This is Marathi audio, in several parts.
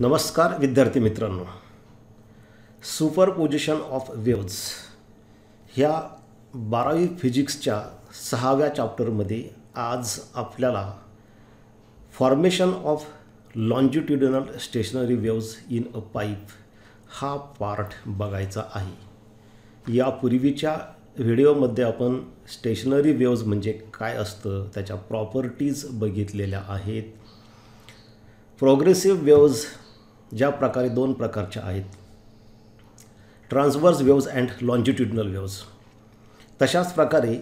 नमस्कार विद्यार्थी मित्रांनो. सुपर पोजिशन ऑफ वेव्ज ह्या बारावी फिजिक्सच्या सहाव्या चॅप्टरमध्ये आज आपल्याला formation of longitudinal stationary waves in a pipe हा पार्ट बघायचा आहे. यापूर्वीच्या व्हिडिओमध्ये आपण स्टेशनरी वेव्ज म्हणजे काय असतं त्याच्या प्रॉपर्टीज बघितलेल्या आहेत. प्रोग्रेसिव्ह वेव्ज ज्या प्रकारे दोन प्रकारच्या आहेत. Transverse waves and longitudinal waves तशाच प्रकारे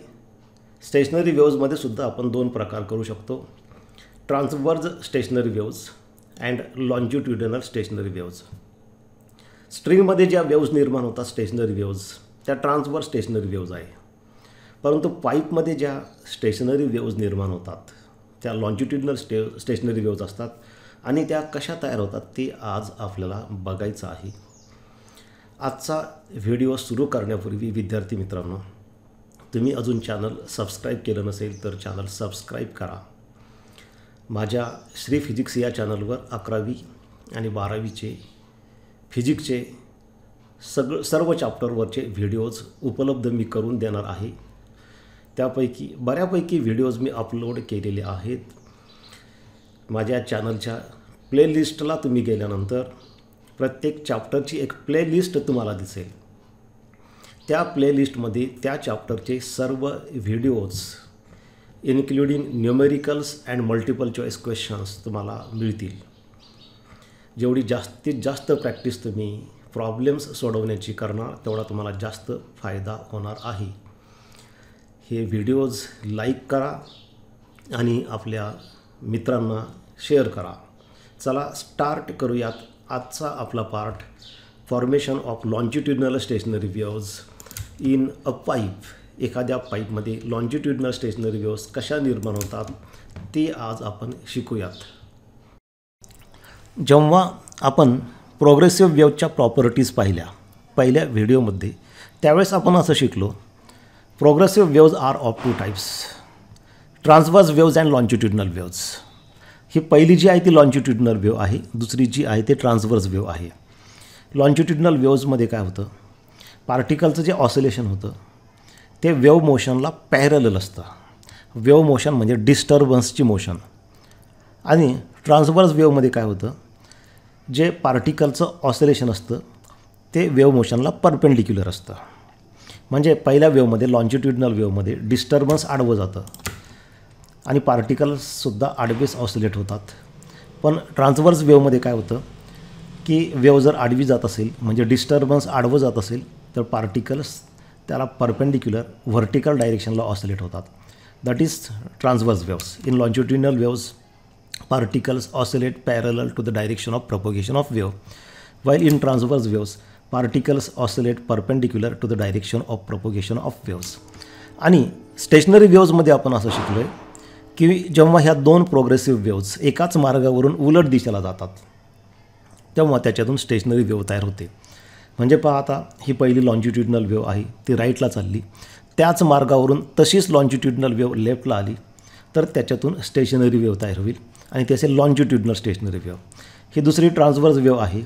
स्टेशनरी वेव्जमध्ये सुद्धा आपण दोन प्रकार करू शकतो. Transverse stationary waves and longitudinal stationary waves स्ट्रिंगमध्ये ज्या वेव्ज निर्माण होतात स्टेशनरी वेव्ज त्या ट्रान्सवर्स स्टेशनरी वेव्ज आहे. परंतु पाईपमध्ये ज्या स्टेशनरी वेव्ज निर्माण होतात त्या लॉन्जिट्युडनल स्टे स्टेशनरी वेव्ज असतात. आणि त्या कशा तयार होतात ते आज आपल्याला बघायचं आहे. आजचा व्हिडिओ सुरू करण्यापूर्वी विद्यार्थी मित्रांनो तुम्ही अजून चॅनल सबस्क्राईब केलं नसेल तर चॅनल सबस्क्राईब करा. माझ्या श्री फिजिक्स या चॅनलवर अकरावी आणि बारावीचे फिजिक्सचे सगळं सर्व चॅप्टरवरचे व्हिडिओज उपलब्ध मी करून देणार आहे. त्यापैकी बऱ्यापैकी व्हिडिओज मी अपलोड केलेले आहेत. माझ्या चॅनलच्या प्लेलिस्टला तुम्ही गेल्यानंतर प्रत्येक चॅप्टरची एक प्लेलिस्ट तुम्हाला दिसेल. त्या प्लेलिस्टमध्ये त्या चॅप्टरचे सर्व videos including numericals and multiple choice questions तुम्हाला मिळतील. जेवढी जास्तीत जास्त प्रॅक्टिस तुम्ही प्रॉब्लेम्स सोडवण्याची करणार तेवढा तुम्हाला जास्त फायदा होणार आहे. हे व्हिडिओज लाईक करा आणि आपल्या मित्रांना शेअर करा. चला स्टार्ट करूयात आजचा आपला part formation of longitudinal stationary waves in a pipe एखाद्या पाईपमध्ये लॉन्जिट्युडनल स्टेशनरी वेव्स कशा निर्माण होतात ते आज आपण शिकूयात. जेव्हा आपण प्रोग्रेसिव्ह वेव्हच्या प्रॉपर्टीज पाहिल्या पहिल्या व्हिडिओमध्ये त्यावेळेस आपण असं शिकलो progressive waves are of two types transverse waves and longitudinal waves ही पहिली जी आहे ती लॉन्जिट्युडिनल वेव आहे. दुसरी जी आहे ते ट्रान्सवर्स वेव आहे. लॉन्जिट्युडिनल वेव्जमध्ये काय होतं? पार्टिकलचं जे ऑसिलेशन होतं ते वेव मोशनला पॅरल असतं. वेव मोशन म्हणजे डिस्टर्बन्सची मोशन आणि ट्रान्सवर्स वेवमध्ये काय होतं? जे पार्टिकलचं ऑसिलेशन असतं ते वेव मोशनला परपेंडिक्युलर असतं. म्हणजे पहिल्या वेवमध्ये लॉन्जिट्युडिनल वेवमध्ये डिस्टर्बन्स आडवं जातं. आणि पार्टिकल्ससुद्धा आडवेच ऑसिलेट होतात. पण ट्रान्सवर्स वेवमध्ये काय होतं की वेव जर आडवी जात असेल म्हणजे डिस्टर्बन्स आडवं जात असेल तर पार्टिकल्स त्याला परपेंडिक्युलर व्हर्टिकल डायरेक्शनला ऑसिलेट होतात. That is transverse waves in longitudinal waves particles oscillate parallel to the direction of propagation of wave, while in transverse waves, particles oscillate perpendicular to the direction of propagation of waves. आणि स्टेशनरी वेव्समध्ये आपण असं शिकलो आहे की जेव्हा ह्या दोन प्रोग्रेसिव्ह वेव्ज एकाच मार्गावरून उलट दिशेला जातात तेव्हा त्याच्यातून स्टेशनरी वेव्ह तयार होते. म्हणजे पहा आता ही पहिली लॉन्जिट्युडनल वेव्ह आहे ती राईटला चालली. त्याच मार्गावरून तशीच लॉन्जिट्युडनल वेव्ह लेफ्टला आली तर त्याच्यातून स्टेशनरी वेव्ह तयार होईल. आणि ती असेल लॉन्जिट्युडनल स्टेशनरी वेव्ह ही दुसरी ट्रान्सवर्स वेव्ह आहे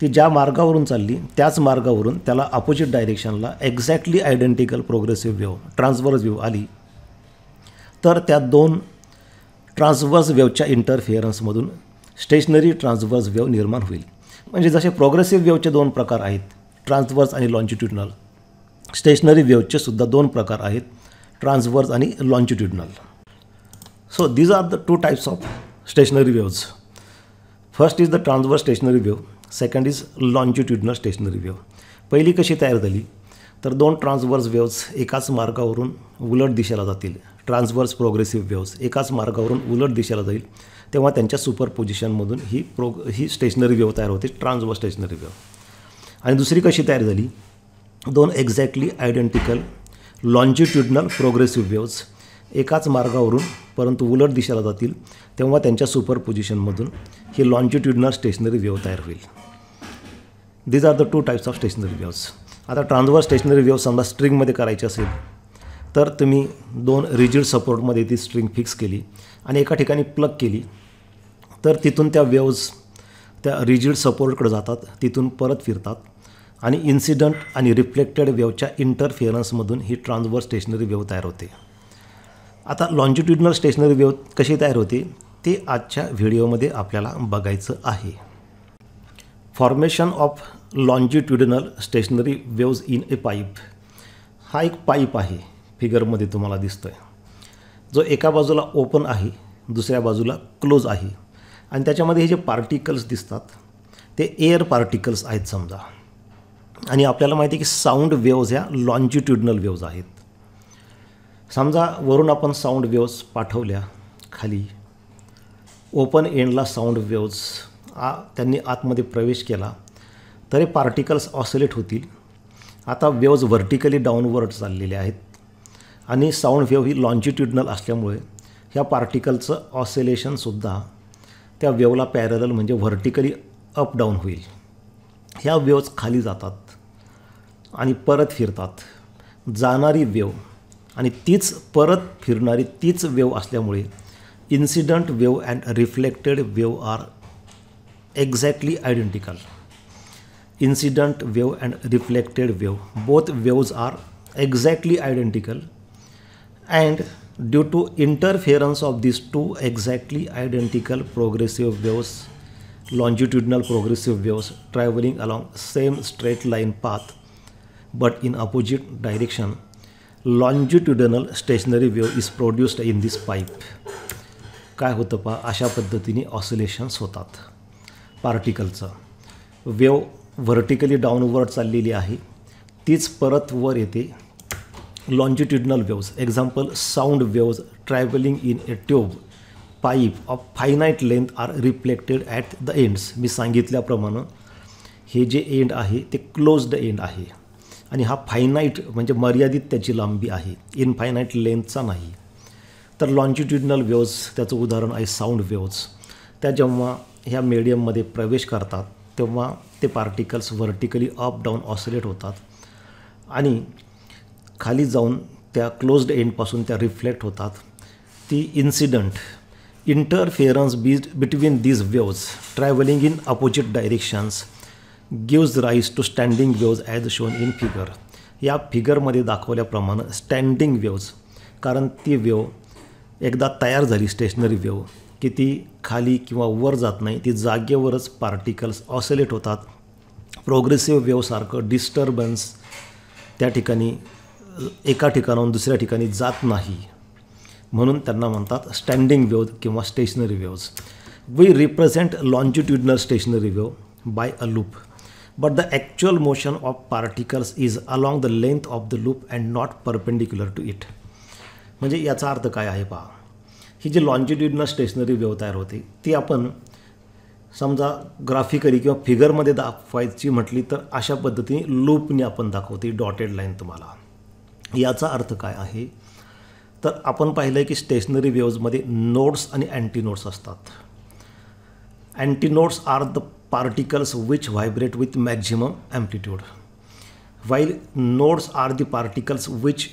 ती ज्या मार्गावरून चालली त्याच मार्गावरून त्याला opposite डायरेक्शनला exactly identical progressive wave transverse wave आली. तर त्या दोन ट्रान्सवर्स वेव्हच्या इंटरफिअरन्समधून स्टेशनरी ट्रान्सवर्स वेव्ह निर्माण होईल. म्हणजे जसे प्रोग्रेसिव्ह वेव्हचे दोन प्रकार आहेत ट्रान्सवर्स आणि लॉन्जिट्युडिनल स्टेशनरी वेव्हचे सुद्धा दोन प्रकार आहेत ट्रान्सवर्स आणि longitudinal so these are the two types of stationary waves first is the transverse stationary wave, second is longitudinal stationary wave. पहिली कशी तयार झाली? तर दोन ट्रान्सवर्स वेव्स एकाच मार्गावरून उलट दिशेला जातील. ट्रान्सवर्स प्रोग्रेसिव्ह वेव्स एकाच मार्गावरून उलट दिशेला जाईल तेव्हा त्यांच्या सुपर पोझिशनमधून ही प्रो ही स्टेशनरी वेव्ह तयार होते ट्रान्सवर्स स्टेशनरी वेव्ह. आणि दुसरी कशी तयार झाली? दोन exactly identical longitudinal progressive waves एकाच मार्गावरून परंतु उलट दिशेला जातील तेव्हा त्यांच्या सुपर पोझिशनमधून ही लॉन्जिट्युडनल स्टेशनरी वेव्ह तयार होईल. These are the two types of stationary waves आता ट्रान्सवर्स स्टेशनरी वेव्ह समजा स्ट्रिंगमध्ये करायची असेल तर तुम्ही दोन रिजिड सपोर्टमध्ये ती स्ट्रिंग फिक्स केली आणि एका ठिकाणी प्लग केली. तर तिथून त्या वेव्ज त्या रिजिड सपोर्टकडे जातात तिथून परत फिरतात आणि इन्सिडंट आणि रिफ्लेक्टेड वेवच्या इंटरफिअरन्समधून ही ट्रान्सवर स्टेशनरी वेव तयार होते. आता लॉन्जिट्युडनल स्टेशनरी वेव कशी तयार होते ते आजच्या व्हिडिओमध्ये आपल्याला बघायचं आहे. Formation of longitudinal stationary waves in a pipe हा एक पाईप आहे. फिगरमध्ये तुम्हाला दिसतो आहे जो एका बाजूला ओपन आहे दुसऱ्या बाजूला क्लोज आहे आणि त्याच्यामध्ये हे जे पार्टिकल्स दिसतात ते एअर पार्टिकल्स आहेत समजा. आणि आपल्याला माहिती आहे की साऊंड वेव्ज ह्या लॉन्जिट्युडनल वेव्ज आहेत. समजा वरून आपण साऊंड वेव्ज पाठवल्या खाली. ओपन एंडला साऊंड वेव्ज आ त्यांनी आतमध्ये प्रवेश केला तरी पार्टिकल्स ऑसोलेट होतील. आता वेव्ज व्हर्टिकली डाऊनवर्ड चाललेले आहेत. आणि साऊंड वेव्ह ही लॉन्जिट्युडनल असल्यामुळे ह्या पार्टिकलचं ऑसिलेशनसुद्धा त्या वेवला पॅरल म्हणजे व्हर्टिकली अप डाऊन होईल. ह्या वेव्ज खाली जातात आणि परत फिरतात. जाणारी वेव आणि तीच परत फिरणारी तीच वेव असल्यामुळे incident wave and reflected wave are exactly identical incident wave and reflected wave both waves are exactly identical and due to interference of these two exactly identical progressive waves longitudinal progressive waves traveling along same straight line path but in opposite direction longitudinal stationary wave is produced in this pipe काय होतं पा अशा पद्धतीने ऑसिलेशन्स होतात पार्टिकलचं वेव व्हर्टिकली डाऊनवर्ड चाललेली आहे तीच परत वर येते longitudinal waves example sound waves travelling in a tube pipe of finite length are reflected at the ends मी सांगितल्याप्रमाणे हे जे एंड आहे ते क्लोज्ड एंड आहे. आणि हा फायनाईट म्हणजे मर्यादित त्याची लांबी आहे. इनफायनाईट लेंथचा नाही. तर लॉन्जिट्युडनल वेव्ज त्याचं उदाहरण आहे साऊंड वेव्ज त्या जेव्हा ह्या मीडियममध्ये प्रवेश करतात तेव्हा ते particles vertically up down oscillate होतात. आणि खाली जाऊन त्या क्लोज्ड एंडपासून त्या रिफ्लेक्ट होतात. ती incident interference be between these waves travelling in opposite directions gives rise to standing waves as shown in figure या फिगरमध्ये दाखवल्याप्रमाणे स्टँडिंग वेव्ज कारण ती वेव एकदा तयार झाली स्टेशनरी वेव की ती खाली किंवा वर जात नाही ती जागेवरच पार्टिकल्स ऑसलेट होतात. प्रोग्रेसिव्ह वेवसारखं डिस्टर्बन्स त्या ठिकाणी एका ठिकाणाहून दुसऱ्या ठिकाणी जात नाही. म्हणून त्यांना म्हणतात स्टँडिंग वेव्ह किंवा stationary waves we represent longitudinal stationary wave by a loop but the actual motion of particles is along the length of the loop and not perpendicular to it म्हणजे याचा अर्थ काय आहे पहा. ही जी लॉन्जिट्युडनल स्टेशनरी वेव्ह तयार होते ती आपण समजा ग्राफिकली किंवा फिगरमध्ये दाखवायची म्हटली तर अशा पद्धतीने लूपने आपण दाखवते डॉटेड लाईन तुम्हाला. याचा अर्थ काय आहे? तर आपण पाहिलं आहे की स्टेशनरी वेव्जमध्ये नोड्स आणि अँटी नोट्स असतात. Antinodes are the particles which vibrate with maximum amplitude while nodes are the particles which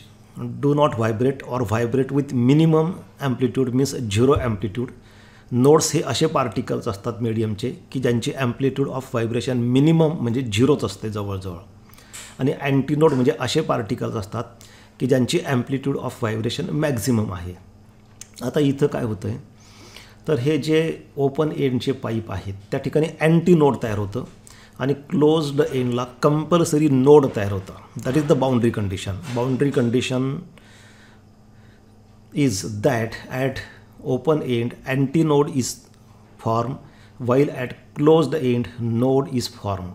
do not vibrate or vibrate with minimum amplitude means zero amplitude nodes हे असे पार्टिकल्स असतात मीडियमचे की ज्यांची ॲम्प्लिट्यूड ऑफ व्हायब्रेशन मिनिमम म्हणजे झिरोच असते जवळजवळ. आणि अँटीनोड म्हणजे असे पार्टिकल्स असतात की ज्यांची ॲम्प्लिट्यूड ऑफ व्हायब्रेशन मॅक्झिमम आहे. आता इथं काय होतं आहे तर हे जे ओपन एंडचे पाईप आहेत त्या ठिकाणी अँटी नोड तयार होतं आणि क्लोज्ड एंडला कंपल्सरी नोड तयार होतं. That is the boundary condition boundary condition is that at open end anti node is form while at closed end node is form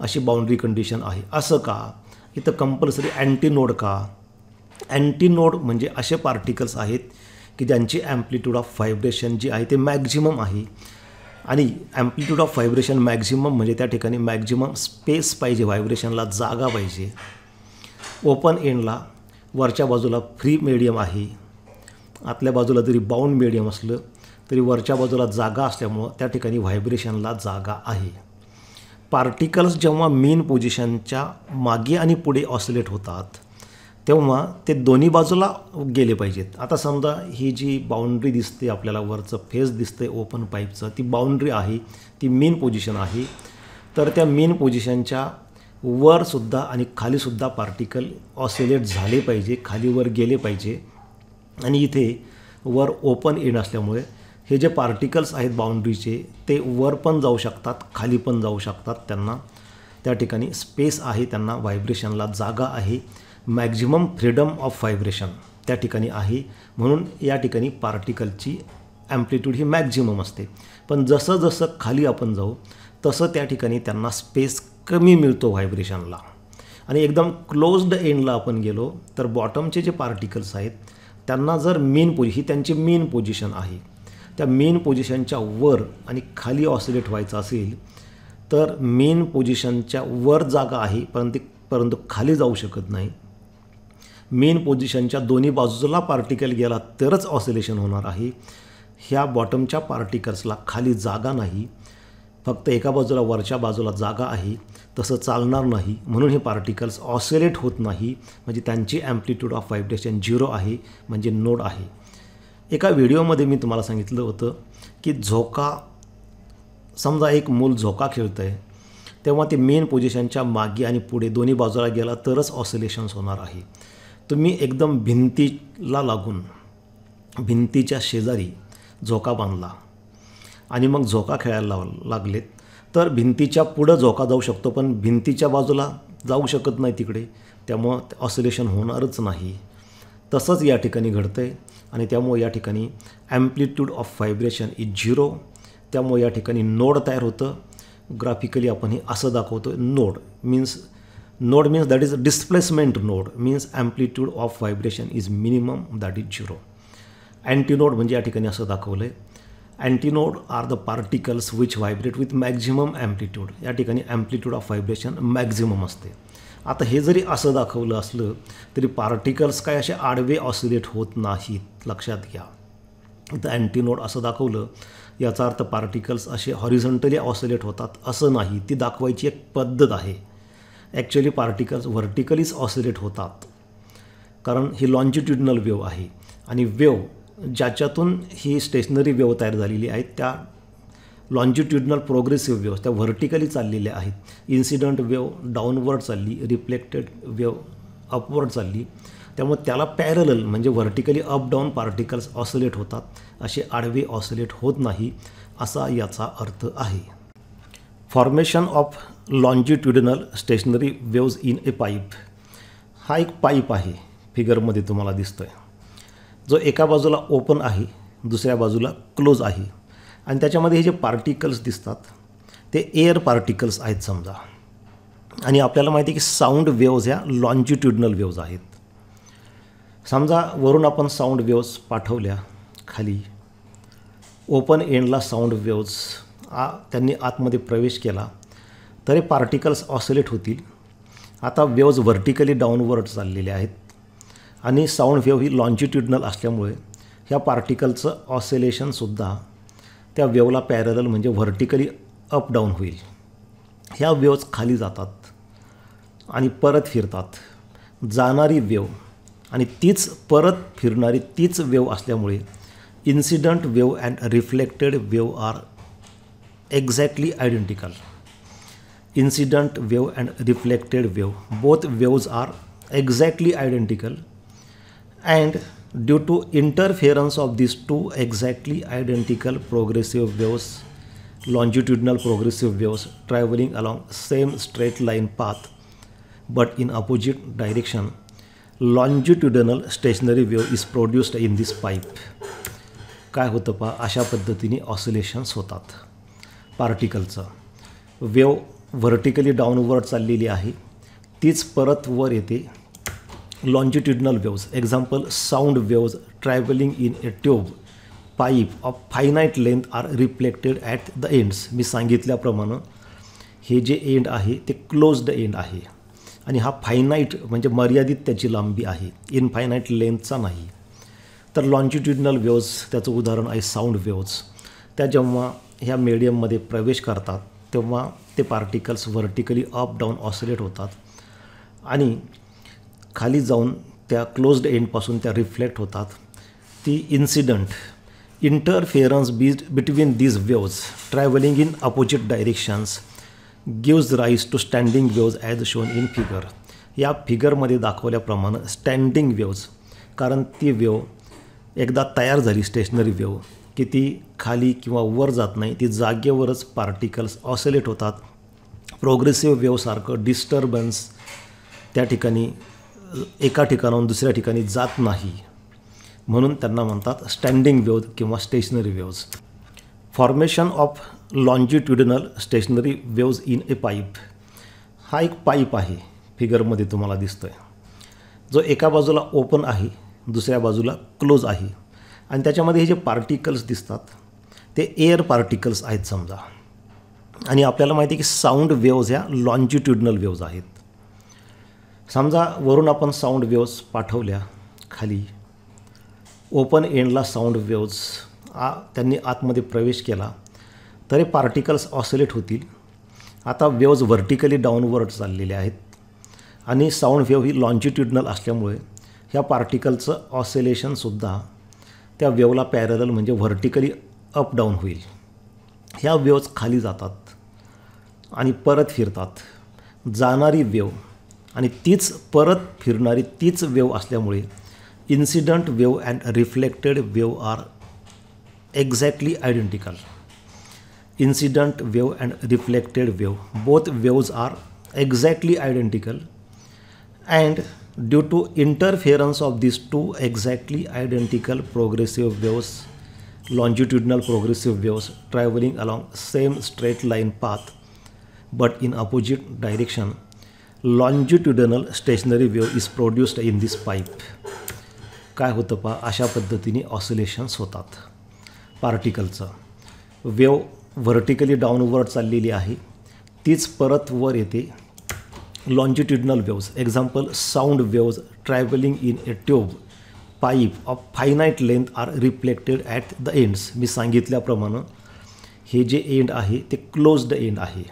अशी बाउंड्री कंडिशन आहे. असं का? इथं कंपल्सरी अँटी नोड का? अँटीनोड म्हणजे असे पार्टिकल्स आहेत की ज्यांची ॲम्प्लिट्यूड ऑफ व्हायब्रेशन जी आहे ते मॅक्झिमम आहे. आणि ॲम्प्लिट्यूड ऑफ व्हायब्रेशन मॅक्झिमम म्हणजे त्या ठिकाणी मॅक्झिमम स्पेस पाहिजे व्हायब्रेशनला जागा पाहिजे. ओपन एंडला वरच्या बाजूला फ्री मीडियम आहे. आतल्या बाजूला जरी बाउंड मीडियम असलं तरी वरच्या बाजूला जागा असल्यामुळं त्या ठिकाणी व्हायब्रेशनला जागा आहे. पार्टिकल्स जेव्हा मेन पोझिशनच्या मागे आणि पुढे ऑसिलेट होतात तेव्हा ते दोन्ही बाजूला गेले पाहिजेत. आता समजा ही जी बाउंड्री दिसते आपल्याला वरचं फेस दिसते ओपन पाईपचं ती बाउंड्री आहे ती मेन पोझिशन आहे. तर त्या मेन पोझिशनच्या वरसुद्धा आणि खालीसुद्धा पार्टिकल ऑसिलेट झाले पाहिजे खालीवर गेले पाहिजे. आणि इथे वर ओपन एंड असल्यामुळे हे जे पार्टिकल्स आहेत बाउंड्रीचे ते वर पण जाऊ शकतात खाली पण जाऊ शकतात त्यांना. त्या ठिकाणी स्पेस आहे त्यांना व्हायब्रेशनला जागा आहे. मॅक्झिमम फ्रीडम ऑफ व्हायब्रेशन त्या ठिकाणी आहे. म्हणून या ठिकाणी पार्टिकलची ॲम्प्लिट्यूड ही मॅक्झिमम असते. पण जसं जसं खाली आपण जाऊ तसं त्या ठिकाणी त्यांना स्पेस कमी मिळतो व्हायब्रेशनला. आणि एकदम क्लोज्ड एंडला आपण गेलो तर बॉटमचे जे पार्टिकल्स आहेत त्यांना जर मेन पोझि ही त्यांची मेन पोझिशन आहे. त्या मेन पोझिशनच्या वर आणि खाली ऑसिलेट व्हायचं असेल तर मेन पोझिशनच्या वर जागा आहे परंतु परंतु खाली जाऊ शकत नाही. मेन पोझिशनच्या दोन्ही बाजूला पार्टिकल गेला तरच ऑसिलेशन होणार आहे. ह्या बॉटमच्या पार्टिकल्सला खाली जागा नाही. फक्त एका बाजूला वरच्या बाजूला जागा आहे. तसं चालणार नाही. म्हणून हे पार्टिकल्स ऑसिलेट होत नाही. म्हणजे त्यांची ॲम्प्लिट्यूड ऑफ व्हायब्रेशन झिरो आहे. म्हणजे नोड आहे. एका व्हिडिओमध्ये मी तुम्हाला सांगितलं होतं की झोका समजा एक मूल झोका खेळतं आहे तेव्हा ते मेन पोझिशनच्या मागे आणि पुढे दोन्ही बाजूला गेला तरच ऑसिलेशन्स होणार आहे. तुम्ही एकदम भिंतीला लागून भिंतीच्या शेजारी झोका बांधला आणि मग झोका खेळायला लाव लागलेत. तर भिंतीच्या पुढं झोका जाऊ शकतो पण भिंतीच्या बाजूला जाऊ शकत नाही तिकडे. त्यामुळं ऑसिलेशन होणारच नाही. तसंच या ठिकाणी घडतं आहे आणि त्यामुळे या ठिकाणी amplitude of vibration is zero. त्यामुळे या ठिकाणी नोड तयार होतं. ग्राफिकली आपण हे असं दाखवतो node means node means that is displacement node means amplitude of vibration is minimum that is zero antinode म्हणजे या ठिकाणी असं दाखवलं आहे antinode are the particles which vibrate with maximum amplitude या ठिकाणी ॲम्प्लिट्यूड ऑफ व्हायब्रेशन मॅक्झिमम असते. आता हे जरी असं दाखवलं असलं तरी पार्टिकल्स काय असे आडवे ऑसिलेट होत नाहीत लक्षात घ्या. इथं अँटीनोड असं दाखवलं याचा अर्थ पार्टिकल्स असे हॉरिझॉन्टली ऑसिलेट होतात असं नाही. ती दाखवायची एक पद्धत आहे. ॲक्च्युली पार्टिकल्स व्हर्टिकलीच ऑसिलेट होतात. कारण ही लॉन्जिट्युडनल वेव आहे. आणि वेव ज्याच्यातून ही स्टेशनरी वेव तयार झालेली आहे त्या लॉन्जिट्युडनल प्रोग्रेसिव्ह वेव्स त्या व्हर्टिकली चाललेल्या आहेत. इन्सिडंट वेव डाऊनवर्ड चालली रिफ्लेक्टेड वेव अपवर्ड चालली. त्यामुळे त्याला पॅरल म्हणजे vertically up down particles oscillate होतात. असे आडवे ऑसिलेट होत नाही असा याचा अर्थ आहे. Formation of longitudinal stationary waves in a pipe हा एक पाईप आहे फिगरमध्ये तुम्हाला दिसतो आहे जो एका बाजूला ओपन आहे दुसऱ्या बाजूला क्लोज आहे. आणि त्याच्यामध्ये हे जे पार्टिकल्स दिसतात ते एअर पार्टिकल्स आहेत समजा. आणि आपल्याला माहिती आहे की साऊंड वेव्ज ह्या लॉन्जिट्युडनल वेव्ज आहेत. समजा वरून आपण साऊंड वेव्ज पाठवल्या खाली. ओपन एंडला साऊंड वेव्ज आ त्यांनी आतमध्ये प्रवेश केला. तरी पार्टिकल्स ऑसिलेट होतील. आता वेव्ज व्हर्टिकली डाऊनवर्ड चाललेले आहेत. आणि साऊंड वेव्ह ही लॉन्जिट्युडनल असल्यामुळे ह्या पार्टिकलचं ऑसिलेशनसुद्धा त्या वेवला पॅरल म्हणजे व्हर्टिकली अप डाऊन होईल. ह्या वेव्ज खाली जातात आणि परत फिरतात. जाणारी वेव आणि तीच परत फिरणारी तीच वेव असल्यामुळे incident wave and reflected wave are exactly identical incident wave and reflected wave. Both waves are exactly identical and due to interference of these two exactly identical progressive waves longitudinal progressive waves traveling along same straight line path but in opposite direction longitudinal stationary wave is produced in this pipe काय होतं पहा अशा पद्धतीने ऑसिलेशन्स होतात पार्टिकलचं वेव व्हर्टिकली डाऊनवर्ड चाललेली आहे. तीच परत वर येते. Longitudinal waves example sound waves travelling in a tube pipe of finite length are reflected at the ends मी सांगितल्याप्रमाणे हे जे एंड आहे ते क्लोज्ड एंड आहे. आणि हा फायनाईट म्हणजे मर्यादित त्याची लांबी आहे. इनफायनाईट लेंथचा नाही. तर लॉन्जिट्युडनल वेव्ज त्याचं उदाहरण आहे साऊंड वेव्ज त्या जेव्हा ह्या मीडियममध्ये प्रवेश करतात तेव्हा ते particles vertically up down oscillate होतात. आणि खाली जाऊन त्या क्लोज्ड एंडपासून त्या रिफ्लेक्ट होतात. ती incident interference be between these waves travelling in opposite directions gives rise to standing waves as shown in figure या फिगरमध्ये दाखवल्याप्रमाणे स्टँडिंग वेव्ज कारण ती वेव एकदा तयार झाली स्टेशनरी वेव की ती खाली किंवा वर जात नाही ती जागेवरच पार्टिकल्स ऑसिलेट होतात. प्रोग्रेसिव्ह वेवसारखं डिस्टर्बन्स त्या ठिकाणी एका ठिकाणाहून दुसऱ्या ठिकाणी जात नाही. म्हणून त्यांना म्हणतात स्टँडिंग वेव्ज किंवा stationary waves formation of longitudinal stationary waves in a pipe हा एक पाईप आहे फिगरमध्ये तुम्हाला दिसतो आहे जो एका बाजूला ओपन आहे दुसऱ्या बाजूला क्लोज आहे. आणि त्याच्यामध्ये हे जे पार्टिकल्स दिसतात ते एअर पार्टिकल्स आहेत समजा. आणि आपल्याला माहिती आहे की साऊंड वेव्ज ह्या लॉन्जिट्युडनल वेव्ज आहेत. समजा वरून आपण साऊंड वेव्ज पाठवल्या खाली. ओपन एंडला साऊंड वेव्ज आ त्यांनी आतमध्ये प्रवेश केला तरी पार्टिकल्स ऑसिलेट होतील. आता वेव्ज व्हर्टिकली डाऊनवर्ड चाललेले आहेत. आणि साऊंड वेव्ह ही लॉन्जिट्युडनल असल्यामुळे ह्या पार्टिकलचं ऑसिलेशनसुद्धा त्या वेवला पॅरल म्हणजे व्हर्टिकली अप डाऊन होईल. ह्या वेव्ज खाली जातात आणि परत फिरतात. जाणारी वेव आणि तीच परत फिरणारी तीच वेव असल्यामुळे incident wave and reflected wave are exactly identical incident wave and reflected wave both waves are exactly identical and due to interference of these two exactly identical progressive waves longitudinal progressive waves traveling along same straight line path but in opposite direction longitudinal stationary wave is produced in this pipe काय होतं पहा अशा पद्धतीने ऑसिलेशन्स होतात पार्टिकलचं वेव व्हर्टिकली डाऊनवर्ड चाललेली आहे तीच परत वर येते longitudinal waves example sound waves travelling in a tube pipe of finite length are reflected at the ends मी सांगितल्याप्रमाणे हे जे एंड आहे ते क्लोज्ड एंड आहे.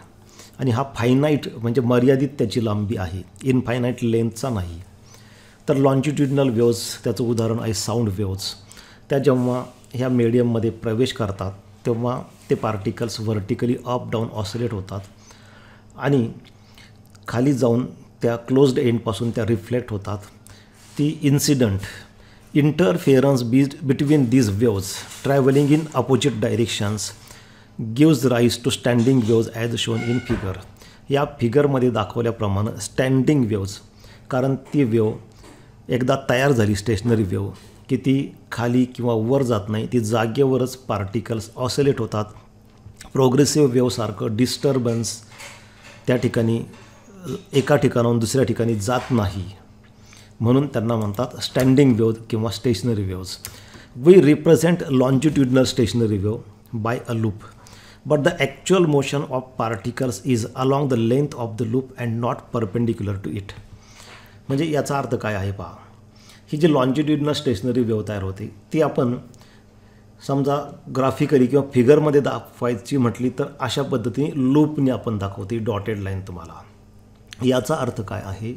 आणि हा फायनाईट म्हणजे मर्यादित त्याची लांबी आहे. इनफायनाईट लेंथचा नाही. तर लॉन्जिट्युडनल वेव्ज त्याचं उदाहरण आहे साऊंड वेव्ज त्या जेव्हा ह्या मीडियममध्ये प्रवेश करतात तेव्हा ते particles vertically up down oscillate होतात. आणि खाली जाऊन त्या क्लोज्ड एंडपासून त्या रिफ्लेक्ट होतात. ती incident interference be between these waves travelling in opposite directions gives rise to standing waves as shown in figure या फिगरमध्ये दाखवल्याप्रमाणे स्टँडिंग वेव्ज कारण ती वेव एकदा तयार झाली स्टेशनरी वेव की ती खाली किंवा वर जात नाही ती जागेवरच पार्टिकल्स ऑसोलेट होतात. प्रोग्रेसिव्ह वेवसारखं डिस्टर्बन्स त्या ठिकाणी एका ठिकाणाहून दुसऱ्या ठिकाणी जात नाही. म्हणून त्यांना म्हणतात स्टँडिंग वेव्ज किंवा stationary waves we represent longitudinal stationary wave by a loop but the actual motion of particles is along the length of the loop and not perpendicular to it म्हणजे याचा अर्थ काय आहे पहा. ही जी लॉन्जिट्युडनल स्टेशनरी वेव्ह तयार होते ती आपण समजा ग्राफिकली किंवा फिगरमध्ये दाखवायची म्हटली तर अशा पद्धतीने लूपने आपण दाखवते डॉटेड लाईन तुम्हाला. याचा अर्थ काय आहे?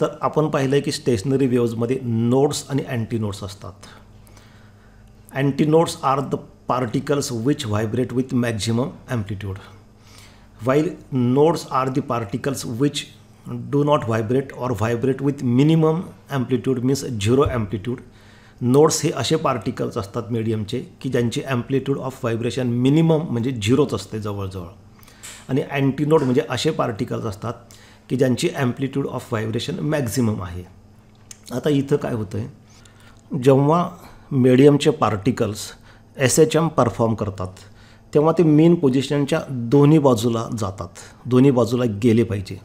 तर आपण पाहिलं आहे की स्टेशनरी वेव्जमध्ये नोड्स आणि अँटीनोट्स असतात. Antinodes are the particles which vibrate with maximum amplitude while nodes are the particles which do not vibrate or vibrate with minimum amplitude means zero amplitude nodes हे असे पार्टिकल्स असतात मीडियमचे की ज्यांची ॲम्प्लिट्यूड ऑफ व्हायब्रेशन मिनिमम म्हणजे झिरोच असते जवळजवळ. आणि अँटीनोड म्हणजे असे पार्टिकल्स असतात की ज्यांची ॲम्प्लिट्यूड ऑफ व्हायब्रेशन मॅक्झिमम आहे. आता इथं काय होतं आहे जेव्हा मिडियमचे particles S H M perform करतात तेव्हा ते मेन पोझिशनच्या दोन्ही बाजूला जातात. दोन्ही बाजूला गेले पाहिजे.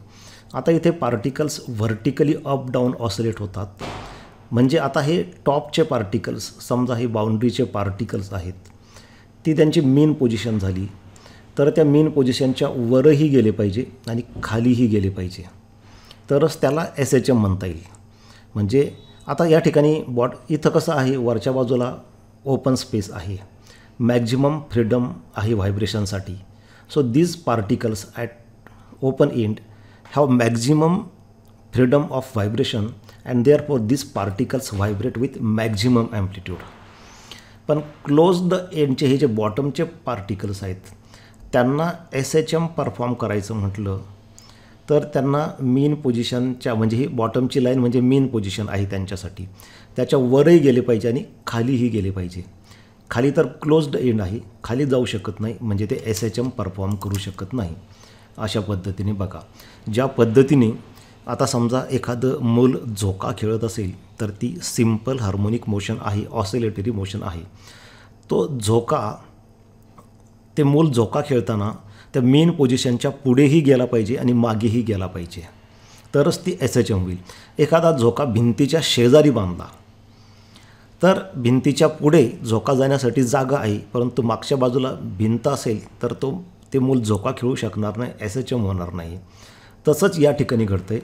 आता इथे particles vertically up down oscillate होतात. म्हणजे आता हे टॉपचे पार्टिकल्स समजा हे बाउंड्रीचे पार्टिकल्स आहेत ती त्यांची मेन पोझिशन झाली. तर त्या मेन पोझिशनच्या वरही गेले पाहिजे आणि खालीही गेले पाहिजे. तरच त्याला एस एच एम म्हणता येईल. म्हणजे आता या ठिकाणी बॉट इथं कसं आहे वरच्या बाजूला ओपन स्पेस आहे. मॅक्झिमम फ्रीडम आहे व्हायब्रेशनसाठी so these particles at open end have maximum freedom of vibration and therefore this particles vibrate with maximum amplitude पण क्लोज द एंडचे हे जे बॉटमचे पार्टिकल्स आहेत त्यांना एस एच एम परफॉर्म करायचं म्हटलं तर त्यांना मीन पोझिशनच्या म्हणजे ही बॉटमची लाईन म्हणजे मीन पोझिशन आहे त्यांच्यासाठी. त्याच्या वरही गेले पाहिजे आणि खालीही गेले पाहिजे. खाली तर क्लोज्ड एंड आहे खाली जाऊ शकत नाही म्हणजे ते एस एच एम परफॉर्म करू शकत नाही. अशा पद्धतीने बघा. ज्या पद्धतीने आता समजा एखादं मूल झोका खेळत असेल तर ती सिंपल हार्मोनिक मोशन आहे ऑसिलेटरी मोशन आहे. तो झोका ते मूल झोका खेळताना त्या मेन पोझिशनच्या पुढेही गेला पाहिजे आणि मागेही गेला पाहिजे. तरच ती एस एच एम होईल. एखादा झोका भिंतीच्या शेजारी बांधला तर भिंतीच्या पुढे झोका जाण्यासाठी जागा आहे परंतु मागच्या बाजूला भिंत असेल तर तो ते मूल झोका खेळू शकणार नाही एस एच एम होणार नाही. तसंच या ठिकाणी घडतं आहे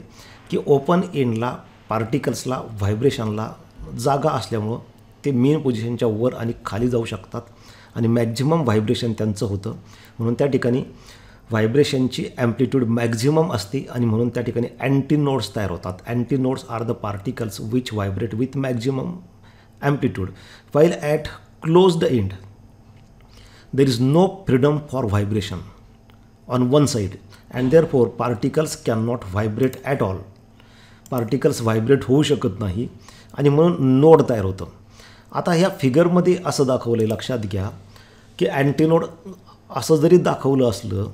की ओपन एंडला पार्टिकल्सला व्हायब्रेशनला जागा असल्यामुळं ते मेन पोझिशनच्या वर आणि खाली जाऊ शकतात. आणि मॅक्झिमम व्हायब्रेशन त्यांचं होतं. म्हणून त्या ठिकाणी व्हायब्रेशनची ॲम्प्लिट्यूड मॅक्झिमम असते आणि म्हणून त्या ठिकाणी अँटी नोड्स तयार होतात. Antinodes are the particles which vibrate with maximum amplitude. While at close the end there is no freedom for vibration on one side and therefore particles can not vibrate at all particles vibrate होऊ शकत नाही आणि म्हणून नोड तयार होतं. आता ह्या फिगरमध्ये असं दाखवलं आहे लक्षात घ्या. की अँटीनोड असं जरी दाखवलं असलं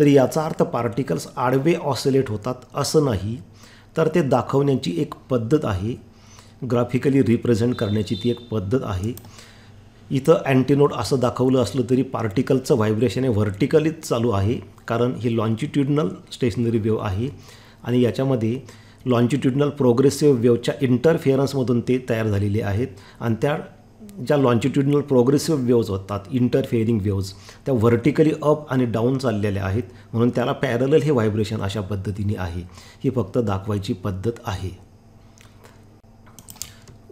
तरी याचा अर्थ पार्टिकल्स आडवे ऑसिलेट होतात असं नाही. तर ते दाखवण्याची एक पद्धत आहे. ग्राफिकली रिप्रेझेंट करण्याची ती एक पद्धत आहे. इथं अँटीनोड असं दाखवलं असलं तरी पार्टिकलचं व्हायब्रेशन हे व्हर्टिकलीच चालू आहे कारण ही लॉन्जिट्युडनल स्टेशनरी वेव आहे आणि याच्यामध्ये लॉन्जिट्युडनल प्रोग्रेसिव्ह वेवच्या इंटरफिअरन्समधून ते तयार झालेले आहेत. आणि त्या ज्या लॉन्जिट्युडनल प्रोग्रेसिव्ह वेव्ज होतात इंटरफेअरिंग वेव्ज त्या व्हर्टिकली अप आणि डाऊन चाललेल्या आहेत म्हणून त्याला पॅरलल हे व्हायब्रेशन अशा पद्धतीने आहे. ही फक्त दाखवायची पद्धत आहे.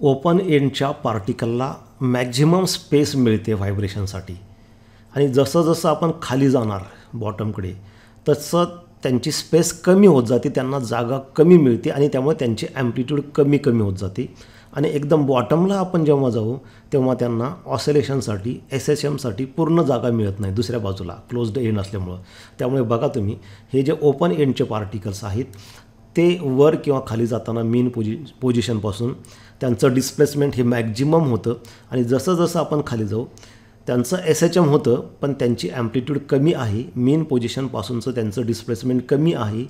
ओपन एंडच्या पार्टिकलला मॅक्झिमम स्पेस मिळते व्हायब्रेशनसाठी आणि जसं जसं आपण खाली जाणार बॉटमकडे तसं त्यांची स्पेस कमी होत जाते त्यांना जागा कमी मिळते आणि त्यामुळे त्यांची ॲम्प्लिट्यूड कमी कमी होत जाते. आणि एकदम बॉटमला आपण जेव्हा जाऊ तेव्हा त्यांना ऑसिलेशनसाठी एस एच एमसाठी पूर्ण जागा मिळत नाही दुसऱ्या बाजूला. क्लोज्ड एंड असल्यामुळं. त्यामुळे बघा तुम्ही हे जे ओपन एंडचे पार्टिकल्स आहेत ते वर किंवा खाली जाताना मेन पोजि पोझिशनपासून त्यांचं डिस्प्लेसमेंट हे मॅक्झिमम होतं. आणि जसं जसं आपण खाली जाऊ त्यांचं एस एच एम होतं पण त्यांची ॲम्प्लिट्यूड कमी आहे. मेन पोझिशनपासूनचं त्यांचं डिस्प्लेसमेंट कमी आहे.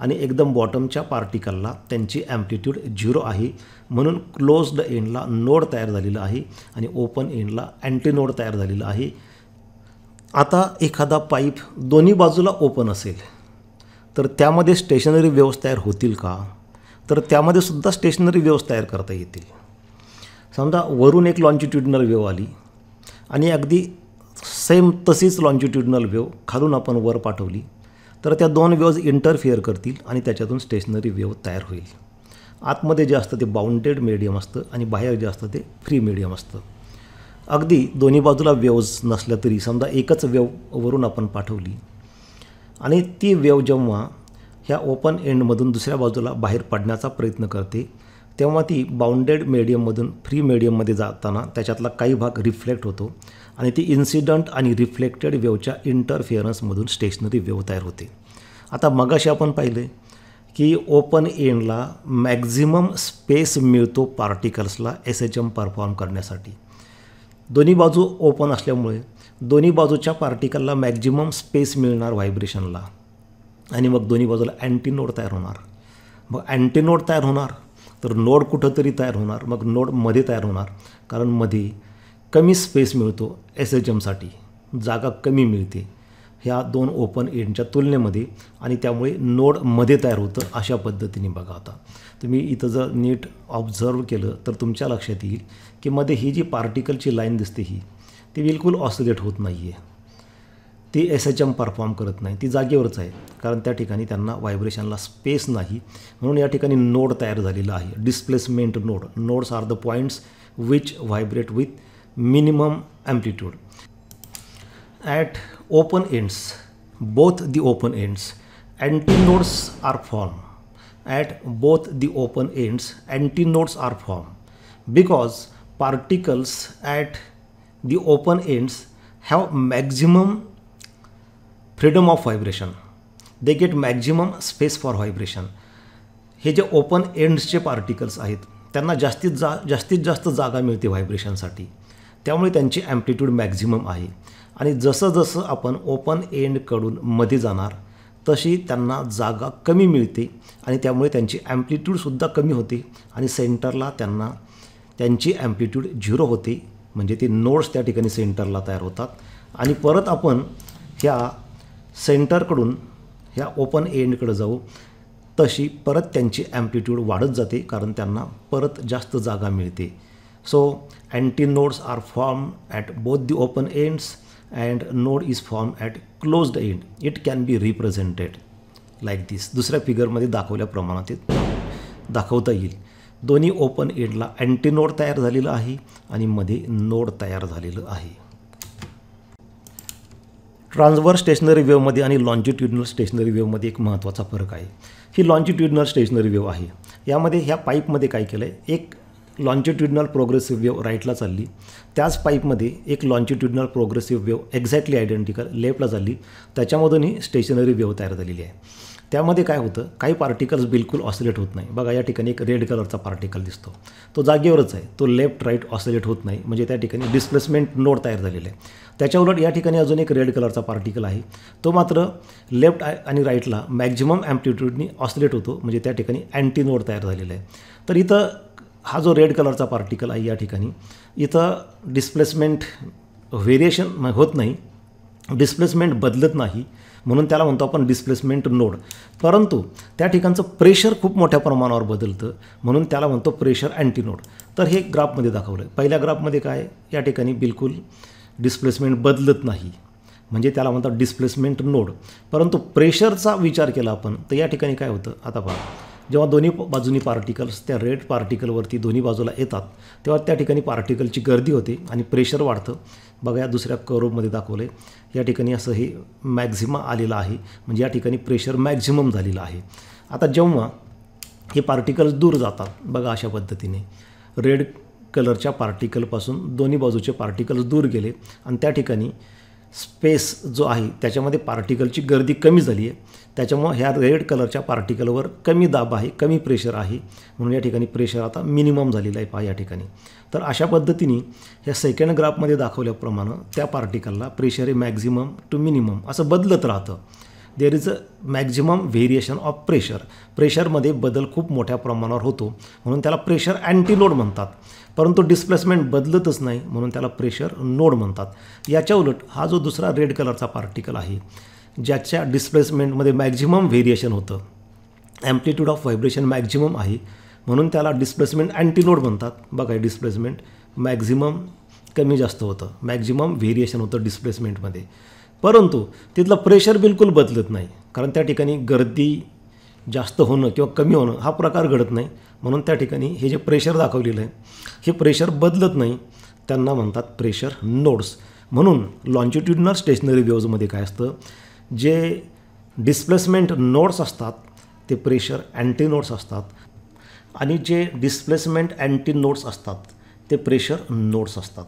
आणि एकदम बॉटमच्या पार्टिकलला त्यांची ॲम्प्लिट्यूड झिरो आहे. म्हणून क्लोज्ड एंडला नोड तयार झालेला आहे आणि ओपन एंडला अँटीनोड तयार झालेला आहे. आता एखादा पाईप दोन्ही बाजूला ओपन असेल तर त्यामध्ये स्टेशनरी वेव्स तयार होतील का? तर त्यामध्ये सुद्धा स्टेशनरी वेव्स तयार करता येतील. समजा वरून एक लॉन्जिट्युडनल वेव आली आणि अगदी सेम तशीच लॉन्जिट्युडनल वेव खालून आपण वर पाठवली. तर त्या दोन वेव्ज इंटरफिअर करतील आणि त्याच्यातून स्टेशनरी वेव तयार होईल. आतमध्ये जे असतं ते बाउंडेड मिडियम असतं आणि बाहेर जे असतं ते फ्री मीडियम असतं. अगदी दोन्ही बाजूला वेव्ज नसल्या तरी समजा एकच वेव वरून आपण पाठवली आणि ती वेव जेव्हा ह्या ओपन एंडमधून दुसऱ्या बाजूला बाहेर पडण्याचा प्रयत्न करते तेव्हा ती बाउंडेड मीडियममधून फ्री मीडियममध्ये जाताना त्याच्यातला काही भाग रिफ्लेक्ट होतो. आणि ती इन्सिडंट आणि रिफ्लेक्टेड वेवच्या इंटरफिअरन्समधून स्टेशनरी वेव तयार होते. आता मगाशी आपण पाहिले की ओपन एंडला मॅक्झिमम स्पेस मिळतो पार्टिकल्सला एस एच एम परफॉर्म करण्यासाठी. दोन्ही बाजू ओपन असल्यामुळे दोन्ही बाजूच्या पार्टिकलला मॅक्झिमम स्पेस मिळणार व्हायब्रेशनला आणि मग दोन्ही बाजूला अँटीनोड तयार होणार. मग अँटीनोड तयार होणार तर नोड कुठंतरी तयार होणार मग नोडमध्ये तयार होणार. कारण मध्ये कमी स्पेस मिळतो एस एच एमसाठी जागा कमी मिळते. ह्या दोन ओपन एंडच्या तुलनेमध्ये आणि त्यामुळे नोडमध्ये तयार होतं अशा पद्धतीने बघा आता. तुम्ही इथं जर नीट ऑब्झर्व केलं तर तुमच्या लक्षात येईल की मध्ये ही जी पार्टिकलची लाईन दिसते ही ती बिलकुल ऑसिलेट होत नाही आहे ती एस एच एम परफॉर्म करत नाही. ती जागेवरच आहे. कारण त्या ठिकाणी त्यांना व्हायब्रेशनला स्पेस नाही. म्हणून या ठिकाणी नोड तयार झालेला आहे. Displacement node nodes are the points which vibrate with minimum amplitude. At open ends, both the open ends, antinodes are formed. at both the open ends antinodes are formed because particles at the open ends have maximum freedom of vibration they get maximum space for vibration हे जे ओपन एंड्सचे पार्टिकल्स आहेत त्यांना जास्तीत जा जास्तीत जास्त जागा मिळते व्हायब्रेशनसाठी त्यामुळे त्यांची ॲम्प्लिट्यूड मॅक्झिमम आहे. आणि जसं जसं आपण ओपन एंडकडून मध्ये जाणार तशी त्यांना जागा कमी मिळते आणि त्यामुळे त्यांची ॲम्प्लिट्यूडसुद्धा कमी होते आणि सेंटरला त्यांना त्यांची ॲम्प्लिट्यूड झिरो होते. म्हणजे ते नोड्स त्या ठिकाणी सेंटरला तयार होतात. आणि परत आपण ह्या सेंटरकडून ह्या ओपन एंडकडे जाऊ तशी परत त्यांची ॲम्प्लिट्यूड वाढत जाते. कारण त्यांना परत जास्त जागा मिळते. So antinodes are are at at the open open ends and node is form at closed end it can be represented like this दुसऱ्या फिगरमध्ये दाखवल्या प्रमाणात दाखवता येईल. दोन्ही ओपन एंडला अँटीनोड तयार झालेलं आहे आणि मध्ये नोड तयार झालेलं आहे. ट्रान्सवर स्टेशनरी वेवमध्ये आणि लॉन्जिट्युडनल स्टेशनरी वेवमध्ये एक महत्त्वाचा फरक आहे. ही लॉन्जिट्युडनल स्टेशनरी वेव आहे. यामध्ये ह्या पाईपमध्ये काय केलं आहे एक लॉन्जिट्युडनल प्रोग्रेसिव्ह वेव राईटला चालली. त्याच पाईपमध्ये एक longitudinal progressive wave exactly identical लेफ्टला चालली. त्याच्यामधून ही स्टेशनरी वेव तयार झालेली आहे. त्यामध्ये काय होतं? काही पार्टिकल्स बिलकुल ऑसिलेट होत नाही. बघा या ठिकाणी एक रेड कलरचा पार्टिकल दिसतो. तो जागेवरच आहे. तो लेफ्ट राईट ऑसिलेट होत नाही. म्हणजे त्या ठिकाणी डिस्प्लेसमेंट नोड तयार झालेला आहे. त्याच्या उलट या ठिकाणी अजून एक रेड कलरचा पार्टिकल आहे. तो मात्र लेफ्ट आणि राईटला मॅक्झिमम ॲम्प्लिट्यूडनी ऑसिलेट होतो. म्हणजे त्या ठिकाणी अँटी नोड तयार झालेला आहे. तर इथं हा जो रेड कलरचा पार्टिकल आहे या ठिकाणी इथं डिस्प्लेसमेंट व्हेरिएशन होत नाही डिस्प्लेसमेंट बदलत नाही म्हणून त्याला म्हणतो आपण डिस्प्लेसमेंट नोड परंतु त्या ठिकाणचं प्रेशर खूप मोठ्या प्रमाणावर बदलतं म्हणून त्याला म्हणतो प्रेशर अँटीनोड तर हे ग्राफमध्ये दाखवलं आहे पहिल्या ग्राफमध्ये काय? या ठिकाणी बिलकुल डिस्प्लेसमेंट बदलत नाही. म्हणजे त्याला म्हणतात डिस्प्लेसमेंट नोड परंतु प्रेशरचा विचार केला आपण तर या ठिकाणी काय होतं? आता पहा. जेव्हा दोन्ही बाजूनी पार्टिकल्स त्या रेड पार्टिकलवरती दोन्ही बाजूला येतात तेव्हा त्या ठिकाणी पार्टिकलची गर्दी होते आणि प्रेशर वाढतं. बघा या दुसऱ्या करोबमध्ये दाखवलं. आहे या ठिकाणी असं हे मॅक्झिमा आलेलं आहे. म्हणजे या ठिकाणी प्रेशर मॅक्झिमम झालेलं आहे. आता जेव्हा हे पार्टिकल्स दूर जातात बघा अशा पद्धतीने. रेड कलरच्या पार्टिकलपासून दोन्ही बाजूचे पार्टिकल्स दूर गेले आणि त्या ठिकाणी स्पेस जो आहे त्याच्यामध्ये पार्टिकलची गर्दी कमी झाली आहे. त्याच्यामुळं ह्या रेड कलरच्या पार्टिकलवर कमी दाब आहे कमी प्रेशर आहे. म्हणून या ठिकाणी प्रेशर आता मिनिमम झालेलं आहे पहा या ठिकाणी. तर अशा पद्धतीने ह्या सेकंड ग्राफमध्ये दाखवल्याप्रमाणे त्या पार्टिकलला प्रेशर हे मॅक्झिमम टू मिनिमम असं बदलत राहतं. There is a maximum variation of pressure प्रेशरमध्ये बदल खूप मोठ्या प्रमाणावर होतो. म्हणून त्याला प्रेशर अँटीनोड म्हणतात. परंतु डिस्प्लेसमेंट बदलतच नाही म्हणून त्याला प्रेशर नोड म्हणतात. याच्या उलट हा जो दुसरा रेड कलरचा पार्टिकल आहे ज्याच्या डिस्प्लेसमेंटमध्ये मॅक्झिमम व्हेरिएशन होतं ॲम्प्लिट्यूड ऑफ व्हायब्रेशन मॅक्झिमम आहे म्हणून त्याला डिस्प्लेसमेंट अँटीनोड म्हणतात. बघा डिस्प्लेसमेंट मॅक्झिमम कमी जास्त होतं मॅक्झिमम व्हेरिएशन होतं डिस्प्लेसमेंटमध्ये परंतु तिथलं प्रेशर बिलकुल बदलत नाही कारण त्या ठिकाणी गर्दी जास्त होणं किंवा कमी होणं हा प्रकार घडत नाही. म्हणून त्या ठिकाणी हे जे प्रेशर दाखवलेलं आहे हे प्रेशर बदलत नाही. त्यांना म्हणतात प्रेशर नोड्स म्हणून लॉन्जिट्युडनल स्टेशनरी वेव्जमध्ये काय असतं? जे डिस्प्लेसमेंट नोड्स असतात ते प्रेशर अँटी नोड्स असतात. आणि जे डिस्प्लेसमेंट अँटी नोड्स असतात ते प्रेशर नोड्स असतात.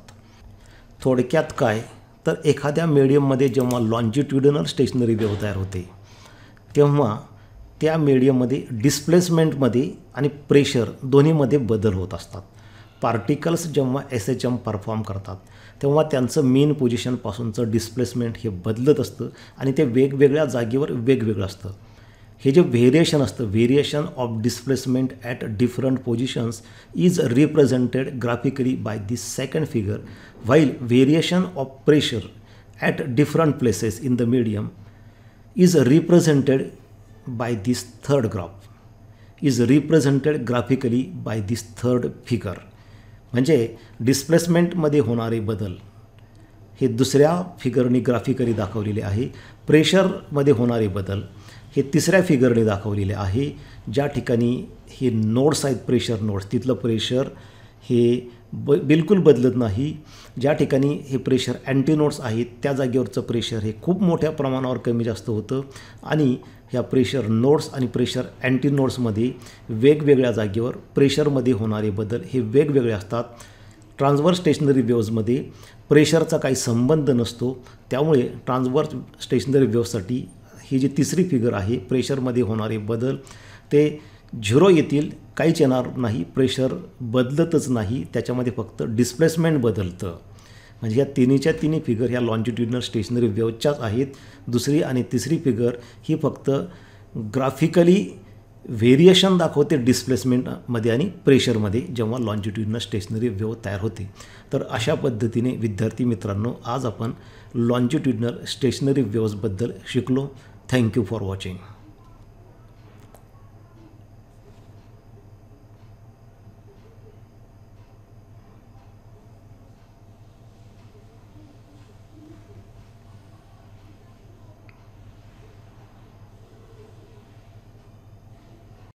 थोडक्यात काय? तर एखाद्या मीडियममध्ये जेव्हा लॉन्जिट्युडनल स्टेशनरी वेव्ह तयार होते तेव्हा त्या मीडियममध्ये डिस्प्लेसमेंटमध्ये आणि प्रेशर दोन्हीमध्ये बदल होत असतात. पार्टिकल्स जेव्हा एस एच एम परफॉर्म करतात तेव्हा त्यांचं मेन पोझिशनपासूनचं डिस्प्लेसमेंट हे बदलत असतं आणि ते वेगवेगळ्या जागेवर वेगवेगळं असतं. हे जे व्हेरिएशन असतं variation of displacement at different positions is represented graphically by this second figure while variation of pressure at different places in the medium is represented by this third graph is represented graphically by this third figure म्हणजे डिस्प्लेसमेंटमध्ये होणारे बदल. हे दुसऱ्या फिगरनी ग्राफिकली दाखवलेले आहे. प्रेशरमध्ये होणारे बदल हे तिसऱ्या फिगरने दाखवलेले आहे. ज्या ठिकाणी हे नोड्स आहेत प्रेशर नोड्स तिथलं प्रेशर हे ब बिलकुल बदलत नाही. ज्या ठिकाणी हे प्रेशर अँटीनोड्स आहेत त्या जागेवरचं प्रेशर हे खूप मोठ्या प्रमाणावर कमी जास्त होतं. आणि ह्या प्रेशर नोड्स आणि प्रेशर अँटी नोड्समध्ये वेगवेगळ्या जागेवर प्रेशरमध्ये होणारे बदल हे वेगवेगळे असतात. ट्रान्सवर स्टेशनरी वेव्हजमध्ये प्रेशरचा काही संबंध नसतो. त्यामुळे ट्रान्सवर स्टेशनरी वेव्हसाठी ही जी तिसरी फिगर आहे प्रेशरमध्ये होणारे बदल ते झिरो येतील काहीच येणार नाही. प्रेशर बदलतच नाही. त्याच्यामध्ये फक्त डिस्प्लेसमेंट बदलतं. म्हणजे या तिन्हीच्या तिन्ही फिगर ह्या लॉन्जिट्युडनल स्टेशनरी वेव्हच्याच आहेत. दुसरी आणि तिसरी फिगर ही फक्त ग्राफिकली व्हेरिएशन दाखवते डिस्प्लेसमेंटमध्ये आणि प्रेशरमध्ये जेव्हा लॉन्जिट्युडनल स्टेशनरी वेव्ह तयार होते. तर अशा पद्धतीने विद्यार्थी मित्रांनो आज आपण लॉन्जिट्युडनल स्टेशनरी वेव्हजबद्दल शिकलो. Thank you for watching